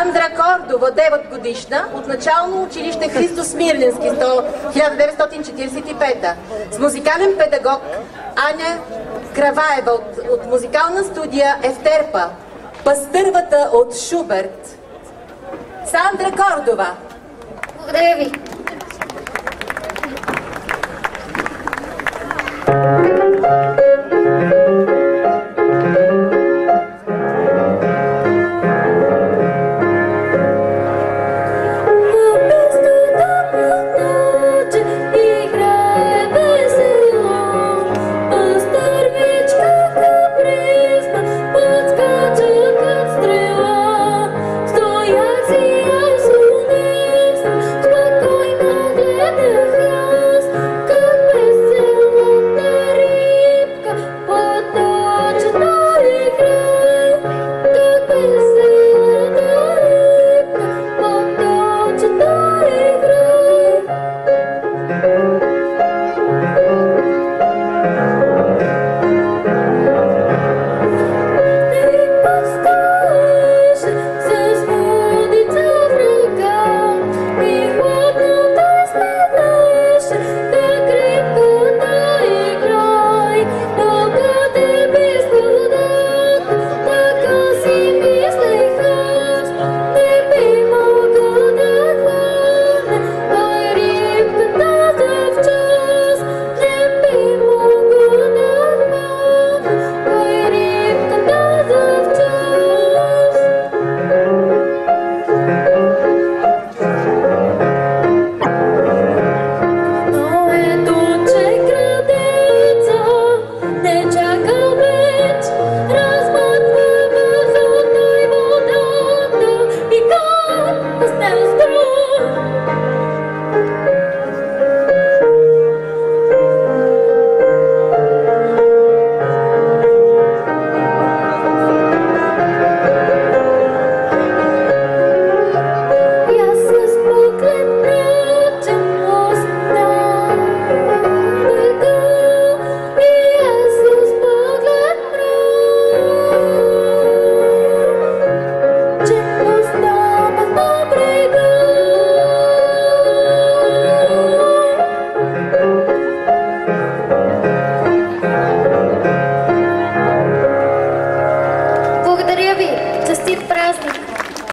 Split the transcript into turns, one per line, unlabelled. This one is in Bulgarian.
Сандра Кордова, 9 годишна, от начално училище Христо Смирненски, 1945 с музикален педагог Аня Краваева от, от музикална студия Ефтерпа, пастървата от Шуберт. Сандра Кордова.
Благодаря ви.